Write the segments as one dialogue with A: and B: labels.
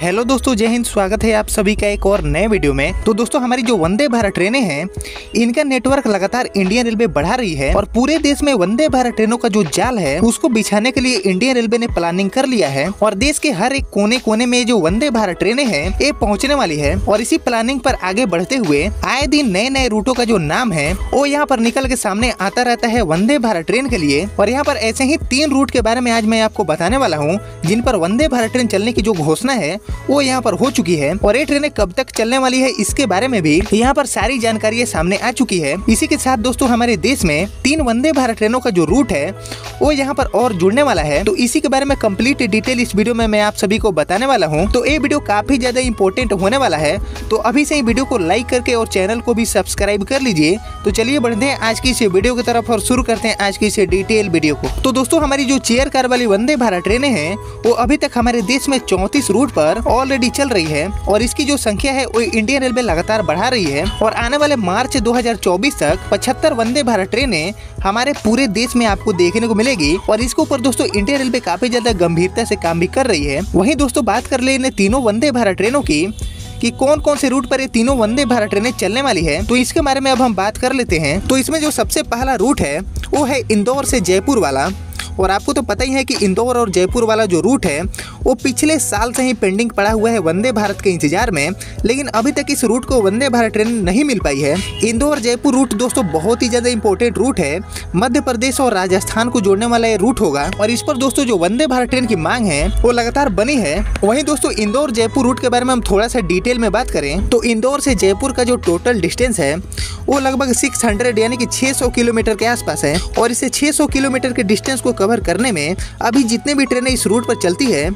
A: Hello दोस्तों, जय हिंद, स्वागत है आप सभी का एक और नए वीडियो में। तो दोस्तों, हमारी जो वंदे भारत ट्रेनें हैं, इनका नेटवर्क लगातार इंडियन रेलवे बढ़ा रही है और पूरे देश में वंदे भारत ट्रेनों का जो जाल है, उसको बिछाने के लिए इंडियन रेलवे ने प्लानिंग कर लिया है और देश के हर एक कोने कोने में जो वंदे भारत ट्रेनें हैं, ये पहुँचने वाली है और इसी प्लानिंग पर आगे बढ़ते हुए आए दिन नए नए रूटों का जो नाम है, वो यहाँ पर निकल के सामने आता रहता है वंदे भारत ट्रेन के लिए। और यहाँ पर ऐसे ही तीन रूट के बारे में आज मैं आपको बताने वाला हूँ, जिन पर वंदे भारत ट्रेन चलने की जो घोषणा है वो यहाँ पर हो चुकी है और ये ट्रेनें कब तक चलने वाली है इसके बारे में भी यहाँ पर सारी जानकारी सामने आ चुकी है। इसी के साथ दोस्तों हमारे देश में तीन वंदे भारत ट्रेनों का जो रूट है, वो यहाँ पर और जुड़ने वाला है। तो इसी के बारे में कंप्लीट डिटेल इस वीडियो में मैं आप सभी को बताने वाला हूँ। तो ये वीडियो काफ़ी ज़्यादा इंपॉर्टेंट होने वाला है। तो अभी से वीडियो को लाइक करके और चैनल को भी सब्सक्राइब कर लीजिए। तो चलिए बढ़ते हैं आज की इस वीडियो की तरफ़ और शुरू करते हैं आज की इस डिटेल वीडियो को। तो दोस्तों हमारी जो चेयर कार वाली वंदे भारत ट्रेनें हैं, वो अभी तक हमारे देश में चौतीस रूट पर ऑलरेडी चल रही है और इसकी जो संख्या है, वो इंडियन रेलवे लगातार बढ़ा रही है और आने वाले मार्च 2024 तक 75 वंदे भारत ट्रेनें हमारे पूरे देश में आपको देखने को मिलेगी और इसके ऊपर दोस्तों इंडियन रेलवे काफ़ी ज़्यादा गंभीरता से काम भी कर रही है। वहीं दोस्तों, बात कर ले इन तीनों वंदे भारत ट्रेनों की कि कौन कौन से रूट पर ये तीनों वंदे भारत ट्रेनें चलने वाली है तो इसके बारे में अब हम बात कर लेते हैं। तो इसमें जो सबसे पहला रूट है, वो है इंदौर से जयपुर वाला। और आपको तो पता ही है कि इंदौर और जयपुर वाला जो रूट है, वो पिछले साल से ही पेंडिंग पड़ा हुआ है वंदे भारत के इंतज़ार में, लेकिन अभी तक इस रूट को वंदे भारत ट्रेन नहीं मिल पाई है। इंदौर, जयपुर रूट दोस्तों बहुत ही ज़्यादा इंपॉर्टेंट रूट है। मध्य प्रदेश और राजस्थान को जोड़ने वाला ये रूट होगा। और इस पर दोस्तों जो वंदे भारत ट्रेन की मांग है, वो लगातार बनी है। वहीं दोस्तों इंदौर, जयपुर रूट के बारे में हम थोड़ा सा डिटेल में बात करें तो इंदौर से जयपुर का जो टोटल डिस्टेंस है, वो लगभग 600 यानी कि 600 किलोमीटर के आसपास है। और इसे 600 किलोमीटर के डिस्टेंस को कवर करने में अभी जितने भी ट्रेनें इस रूट पर चलती है,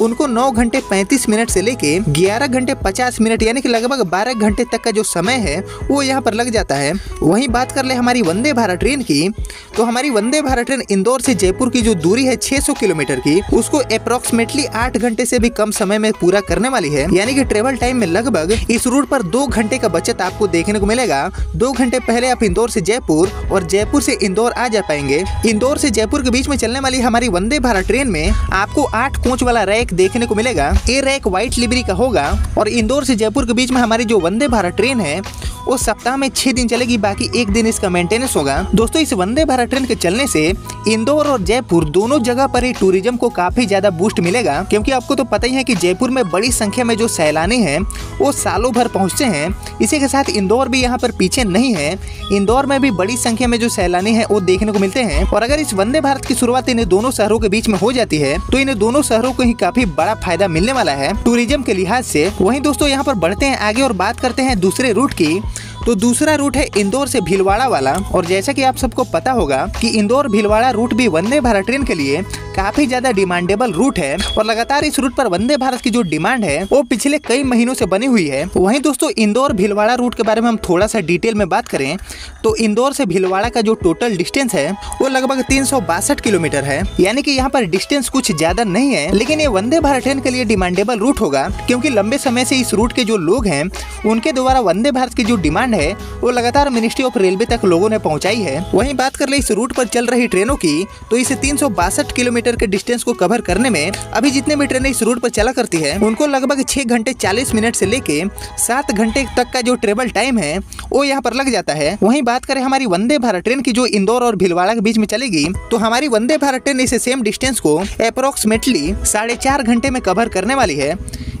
A: उनको 9 घंटे 35 मिनट से लेके 11 घंटे 50 मिनट, यानी कि लगभग 12 घंटे तक का जो समय है, वो यहाँ पर लग जाता है। वहीं बात कर ले हमारी वंदे भारत ट्रेन की तो हमारी वंदे भारत ट्रेन इंदौर से जयपुर की जो दूरी है 600 किलोमीटर की, उसको अप्रोक्सीमेटली आठ घंटे से भी कम समय में पूरा करने वाली है। यानी कि ट्रेवल टाइम में लगभग इस रूट पर दो घंटे का बचत आपको देखने को मिलेगा। दो घंटे पहले आप इंदौर से जयपुर और जयपुर से इंदौर आ जा पाएँगे। इंदौर से जयपुर के बीच में चलने वाली हमारी वंदे भारत ट्रेन में आपको आठ कोच वाला रैक देखने को मिलेगा। ये रैक व्हाइट लिबरी का होगा और इंदौर से जयपुर के बीच में हमारी जो वंदे भारत ट्रेन है वो सप्ताह में छह दिन चलेगी, बाकी एक दिन इसका मेंटेनेंस होगा। दोस्तों, इस वंदे भारत ट्रेन के चलने से इंदौर और जयपुर दोनों जगह पर ही टूरिज़्म को काफ़ी ज़्यादा बूस्ट मिलेगा, क्योंकि आपको तो पता ही है कि जयपुर में बड़ी संख्या में जो सैलानी हैं, वो सालों भर पहुँचते हैं। इसी के साथ इंदौर भी यहाँ पर पीछे नहीं है। इंदौर में भी बड़ी संख्या में जो सैलानी है, वो देखने को मिलते हैं। और अगर इस वंदे भारत की शुरुआत इन दोनों शहरों के बीच में हो जाती है तो इन दोनों शहरों को ही काफ़ी बड़ा फ़ायदा मिलने वाला है। टूरिज़्म के लिहाज से, वहीं दोस्तों यहाँ पर बढ़ते हैं आगे और बात करते हैं दूसरे रूट की। तो दूसरा रूट है इंदौर से भीलवाड़ा वाला। और जैसा कि आप सबको पता होगा कि इंदौर भीलवाड़ा रूट भी वंदे भारत ट्रेन के लिए काफ़ी ज़्यादा डिमांडेबल रूट है और लगातार इस रूट पर वंदे भारत की जो डिमांड है, वो पिछले कई महीनों से बनी हुई है। वहीं दोस्तों, इंदौर भीलवाड़ा रूट के बारे में हम थोड़ा सा डिटेल में बात करें तो इंदौर से भीलवाड़ा का जो टोटल डिस्टेंस है, वो लगभग तीन सौ बासठ किलोमीटर है। यानी कि यहाँ पर डिस्टेंस कुछ ज़्यादा नहीं है, लेकिन ये वंदे भारत ट्रेन के लिए डिमांडेबल रूट होगा, क्योंकि लंबे समय से इस रूट के जो लोग हैं, उनके द्वारा वंदे भारत की जो डिमांड है वो लगातार मिनिस्ट्री ऑफ़ रेलवे तक लोगों ने पहुंचाई है। वहीं बात कर ले इस रूट पर चल रही ट्रेनों की तो इसे तीन सौ बासठ किलोमीटर के डिस्टेंस को कवर करने में, अभी जितने भी ट्रेनें इस रूट पर चला करती है, उनको लगभग छह घंटे चालीस मिनट से लेके सात घंटे तक का जो ट्रेवल टाइम है, वो यहाँ पर लग जाता है। वहीं बात करें हमारी वंदे भारत ट्रेन की जो इंदौर और भिलवाड़ा के बीच में चलेगी तो हमारी वंदे भारत ट्रेन इसे सेम डिस्टेंस को अप्रोक्सीमेटली साढ़े चार घंटे में कवर करने वाली है।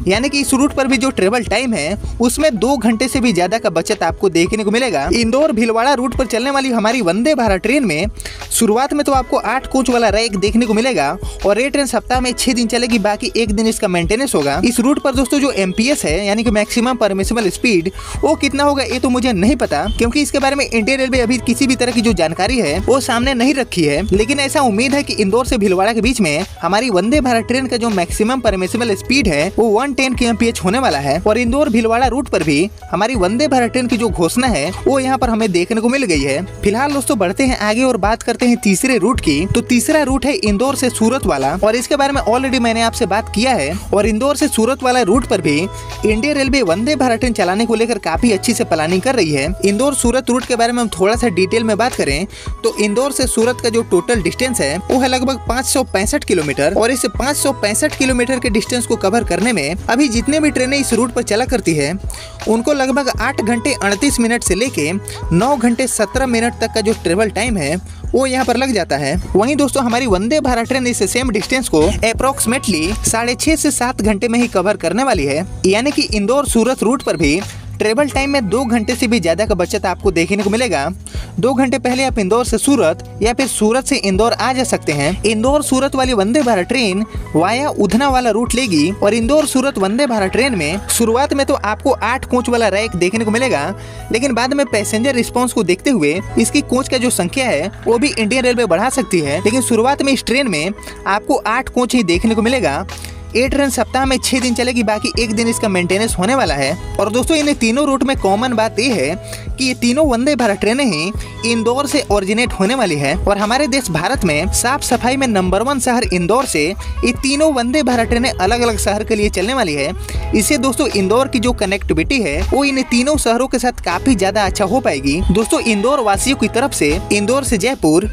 A: यानी कि इस रूट पर भी जो ट्रेवल टाइम है, उसमें दो घंटे से भी ज़्यादा का बचत आपको देखने को मिलेगा। इंदौर भीलवाड़ा रूट पर चलने वाली हमारी वंदे भारत ट्रेन में शुरुआत में तो आपको आठ कोच वाला रैक देखने को मिलेगा और ये ट्रेन सप्ताह में छह दिन चलेगी, बाकी एक दिन इसका मेंटेनेंस होगा। इस रूट पर दोस्तों जो एमपीएस है, यानी कि मैक्सिमम परमिशबल स्पीड वो कितना होगा ये तो मुझे नहीं पता, क्योंकि इसके बारे में इंडियन रेलवे अभी किसी भी तरह की जो जानकारी है, वो सामने नहीं रखी है। लेकिन ऐसा उम्मीद है की इंदौर से भिलवाड़ा के बीच में हमारी वंदे भारत ट्रेन का जो मैक्सिमम परमिशबल स्पीड है, वो वन टेन के एमपीएच होने वाला है और इंदौर भिलवाड़ा रूट पर भी हमारी वंदे भारत ट्रेन की जो घोषणा है, वो यहाँ पर हमें देखने को मिल गई है। फ़िलहाल दोस्तों बढ़ते हैं आगे और बात करते हैं तीसरे रूट की। तो तीसरा रूट है इंदौर से सूरत वाला और इसके बारे में ऑलरेडी मैंने आपसे बात किया है और इंदौर से सूरत वाला रूट पर भी Indian railway Vande Bharat train चलाने को लेकर काफ़ी अच्छी से प्लानिंग कर रही है। इंदौर सूरत रूट के बारे में हम थोड़ा सा डिटेल में बात करें तो इंदौर से सूरत का जो टोटल डिस्टेंस है, वो है लगभग पाँच किलोमीटर और इस पाँच सौ पैंसठ किलोमीटर के डिस्टेंस को कवर करने में अभी जितने भी ट्रेनें इस रूट पर चला करती है, उनको लगभग आठ घंटे अड़तीस मिनट से लेके नौ घंटे सत्रह मिनट तक का जो ट्रेवल टाइम है, वो यहाँ पर लग जाता है। वहीं दोस्तों, हमारी वंदे भारत ट्रेन इस सेम डिस्टेंस को अप्रोक्सीमेटली साढ़े छह से सात घंटे में ही कवर करने वाली है। यानी कि इंदौर सूरत रूट पर भी ट्रेवल टाइम में दो घंटे से भी ज़्यादा का बचत आपको देखने को मिलेगा। दो घंटे पहले आप इंदौर से सूरत या फिर सूरत से इंदौर आ जा सकते हैं। इंदौर सूरत वाली वंदे भारत ट्रेन वाया उधना वाला रूट लेगी और इंदौर सूरत वंदे भारत ट्रेन में शुरुआत में तो आपको आठ कोच वाला रैक देखने को मिलेगा, लेकिन बाद में पैसेंजर रिस्पॉन्स को देखते हुए इसकी कोच का जो संख्या है, वो भी इंडियन रेलवे बढ़ा सकती है। लेकिन शुरुआत में इस ट्रेन में आपको आठ कोच ही देखने को मिलेगा। ये ट्रेन सप्ताह में छह दिन चलेगी, बाकी एक दिन इसका मेंटेनेंस होने वाला है। और दोस्तों इन तीनों रूट में कॉमन बात ये है कि ये तीनों वंदे भारत ट्रेनें ही इंदौर से ओरिजिनेट होने वाली है। और हमारे देश भारत में साफ़ सफ़ाई में नंबर वन शहर इंदौर से ये तीनों वंदे भारत ट्रेनें अलग अलग शहर के लिए चलने वाली है। इससे दोस्तों, इंदौर की जो कनेक्टिविटी है, वो इन तीनों शहरों के साथ काफ़ी ज़्यादा अच्छा हो पाएगी। दोस्तों, इंदौर वासियों की तरफ़ से इंदौर से जयपुर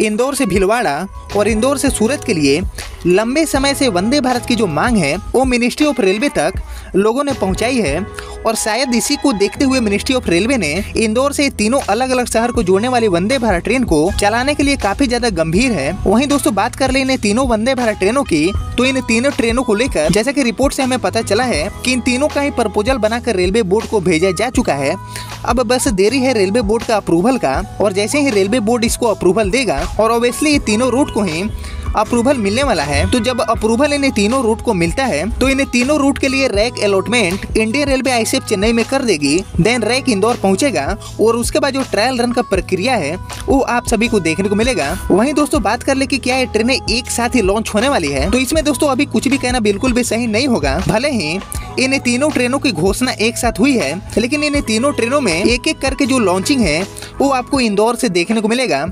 A: इंदौर से भिलवाड़ा और इंदौर से सूरत के लिए लंबे समय से वंदे भारत की जो मांग है, वो मिनिस्ट्री ऑफ़ रेलवे तक लोगों ने पहुंचाई है और शायद इसी को देखते हुए मिनिस्ट्री ऑफ़ रेलवे ने इंदौर से तीनों अलग अलग शहर को जोड़ने वाली वंदे भारत ट्रेन को चलाने के लिए काफ़ी ज़्यादा गंभीर है। वहीं दोस्तों, बात कर ले इन तीनों वंदे भारत ट्रेनों की तो इन तीनों ट्रेनों को लेकर जैसा की रिपोर्ट ऐसी हमें पता चला है की इन तीनों का ही प्रपोजल बनाकर रेलवे बोर्ड को भेजा जा चुका है। अब बस देरी है रेलवे बोर्ड का अप्रूवल का, और जैसे ही रेलवे बोर्ड इसको अप्रूवल देगा, और ऑब्वियसली ये तीनों रूट को ही अप्रूवल मिलने वाला है। तो जब अप्रूवल इन्हें तीनों रूट को मिलता है तो इन्हें तीनों रूट के लिए rake allotment Indian railway ICF Chennai में कर देगी। देन रैक इंदौर पहुंचेगा और उसके बाद जो ट्रायल रन का प्रक्रिया है, वो आप सभी को देखने को मिलेगा। वही दोस्तों बात कर ले की क्या ये ट्रेनें एक साथ ही लॉन्च होने वाली है। तो इसमें दोस्तों अभी कुछ भी कहना बिल्कुल भी सही नहीं होगा। भले ही इन तीनों ट्रेनों की घोषणा एक साथ हुई है, लेकिन इन तीनों ट्रेनों में एक एक करके जो लॉन्चिंग है, वो आपको इंदौर से देखने को मिलेगा।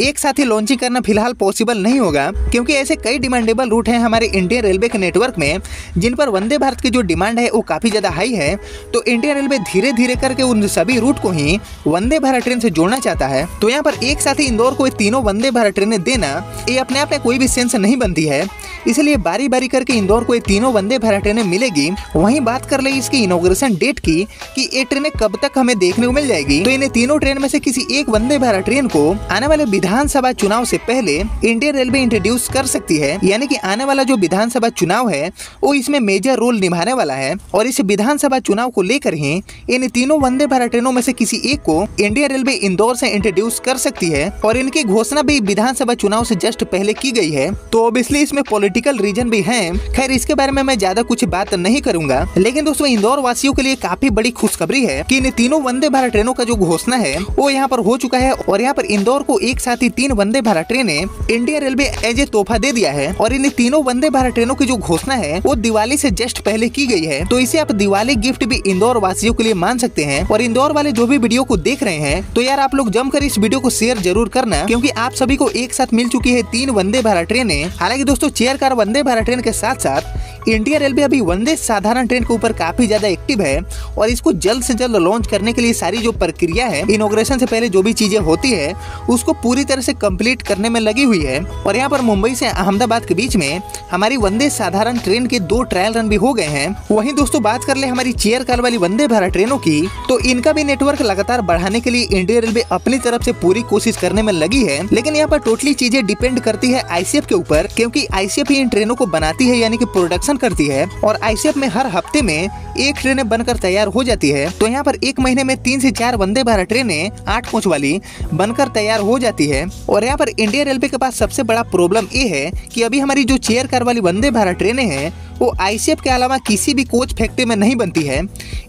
A: एक साथ ही लॉन्चिंग करना फ़िलहाल पॉसिबल नहीं होगा, क्योंकि ऐसे कई डिमांडेबल रूट हैं हमारे इंडियन रेलवे के नेटवर्क में, जिन पर वंदे भारत की जो डिमांड है, वो काफ़ी ज़्यादा हाई है। तो इंडियन रेलवे धीरे धीरे करके उन सभी रूट को ही वंदे भारत ट्रेन से जोड़ना चाहता है। तो यहाँ पर एक साथ ही इंदौर को तीनों वंदे भारत ट्रेनें देना, ये अपने आप में कोई भी सेंस नहीं बनती है। इसलिए बारी बारी करके इंदौर को ये तीनों वंदे भारत ट्रेनें मिलेगी। वहीं बात कर ले इसकी इनोग्रेशन डेट की, कि ये ट्रेनें कब तक हमें देखने को मिल जाएगी। तो इन्हें तीनों ट्रेन में से किसी एक वंदे भारत ट्रेन को आने वाले विधानसभा चुनाव से पहले इंडियन रेलवे इंट्रोड्यूस कर सकती है। यानी कि आने वाला जो विधानसभा चुनाव है, वो इसमें मेजर रोल निभाने वाला है। और इस विधानसभा चुनाव को लेकर ही इन तीनों वंदे भारत ट्रेनों में से किसी एक को इंडियन रेलवे इंदौर से इंट्रोड्यूस कर सकती है। और इनकी घोषणा भी विधानसभा चुनाव से जस्ट पहले की गई है। तो ऑब्वियसली इसमें पॉलिटिकल रीजन भी है। खैर, इसके बारे में मैं ज़्यादा कुछ बात नहीं करूँगा। लेकिन दोस्तों इंदौर वासियों के लिए काफ़ी बड़ी खुशखबरी है कि इन तीनों वंदे भारत ट्रेनों का जो घोषणा है, वो यहाँ पर हो चुका है और यहाँ पर इंदौर को एक साथ ही तीन वंदे भारत ट्रेनें इंडियन रेलवे एज ए तोहफा दे दिया है और इन तीनों वंदे भारत ट्रेनों की जो घोषणा है, वो दिवाली से जस्ट पहले की गई है। तो इसे आप दिवाली गिफ्ट भी इंदौर वासियों के लिए मान सकते हैं और इंदौर वाले जो भी वीडियो को देख रहे हैं तो यार आप लोग जमकर इस वीडियो को शेयर ज़रूर करना क्योंकि आप सभी को एक साथ मिल चुकी है तीन वंदे भारत ट्रेनें। हालाँकि दोस्तों, chair car Vande Bharat train के साथ साथ इंडियन रेलवे अभी वंदे साधारण ट्रेन के ऊपर काफ़ी ज़्यादा एक्टिव है और इसको जल्द से जल्द लॉन्च करने के लिए सारी जो प्रक्रिया है इनोग्रेशन से पहले जो भी चीज़ें होती है, उसको पूरी तरह से कंप्लीट करने में लगी हुई है। और यहाँ पर मुंबई से अहमदाबाद के बीच में हमारी वंदे साधारण ट्रेन के दो ट्रायल रन भी हो गए हैं। वहीं दोस्तों बात कर ले हमारी चेयर कार वाली वंदे भारत ट्रेनों की तो इनका भी नेटवर्क लगातार बढ़ाने के लिए इंडिया रेलवे अपनी तरफ़ से पूरी कोशिश करने में लगी है। लेकिन यहाँ पर टोटली चीज़ें डिपेंड करती है आईसीएफ के ऊपर, क्योंकि आईसीएफ ही इन ट्रेनों को बनाती है, यानी कि प्रोडक्शन करती है और आईसीएफ में हर हफ़्ते में एक ट्रेनें बनकर तैयार हो जाती है। तो यहाँ पर एक महीने में तीन से चार वंदे भारत ट्रेनें आठ कोच वाली बनकर तैयार हो जाती है। और यहाँ पर इंडियन रेलवे के पास सबसे बड़ा प्रॉब्लम ये है कि अभी हमारी जो चेयर कार वाली वंदे भारत ट्रेनें हैं वो आईसीएफ के अलावा किसी भी कोच फैक्ट्री में नहीं बनती है।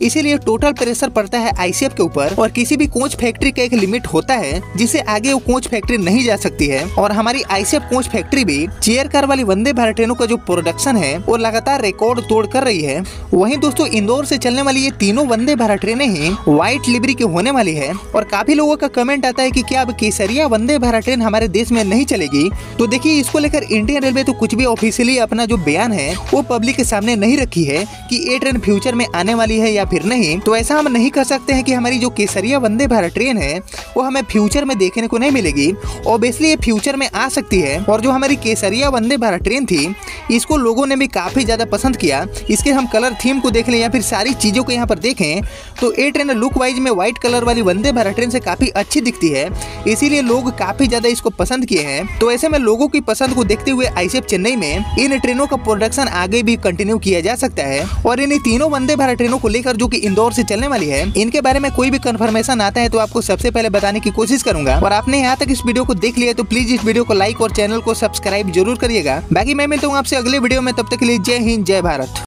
A: इसीलिए टोटल प्रेशर पड़ता है आईसीएफ के ऊपर और किसी भी कोच फैक्ट्री का एक लिमिट होता है, जिसे आगे वो कोच फैक्ट्री नहीं जा सकती है। और हमारी आईसीएफ कोच फैक्ट्री भी चेयर कार वाली वंदे भारत ट्रेनों का जो प्रोडक्शन है, वो लगातार रिकॉर्ड तोड़ कर रही है। वही दोस्तों, इंदौर से चलने वाली ये तीनों वंदे भारत ट्रेनें ही व्हाइट लिबरी की होने वाली है। और काफ़ी लोगों का कमेंट आता है की क्या अब केसरिया वंदे भारत ट्रेन हमारे देश में नहीं चलेगी? तो देखिए, इसको लेकर इंडियन रेलवे तो कुछ भी ऑफिशियली अपना जो बयान है, वो पब्लिक के सामने नहीं रखी है कि ये ट्रेन फ्यूचर में आने वाली है या फिर नहीं तो ऐसा हम नहीं कर सकते हैं कि हमारी जो केसरिया वंदे भारत ट्रेन है, वो हमें फ्यूचर में देखने को नहीं मिलेगी। ऑब्वियसली ये फ्यूचर में आ सकती है, और जो हमारी केसरिया वंदे भारत ट्रेन थी, इसको लोगों ने भी काफ़ी ज़्यादा पसंद किया। इसके हम कलर थीम को देख लें या फिर सारी चीज़ों को यहाँ पर देखें तो ये ट्रेन लुक वाइज में व्हाइट कलर वाली वंदे भारत ट्रेन से काफ़ी अच्छी दिखती है। इसीलिए लोग काफ़ी ज़्यादा इसको पसंद किए हैं। तो ऐसे में लोगों की पसंद को देखते हुए आईसीएफ चेन्नई में इन ट्रेनों का प्रोडक्शन आगे भी कंटिन्यू किया जा सकता है। और इन तीनों वंदे भारत ट्रेनों को लेकर जो की इंदौर ऐसी चलने वाली है, इनके बारे में कोई भी कंफर्मेशन आता है तो आपको सबसे पहले बताने की कोशिश करूँगा। और आपने यहाँ तक इस वीडियो को देख लिया तो प्लीज़ इस वीडियो को लाइक और चैनल को सब्सक्राइब ज़रूर करिएगा। बाकी मैं मिलता हूँ आपसे अगले वीडियो में, तब तक के लिए जय हिंद, जय भारत।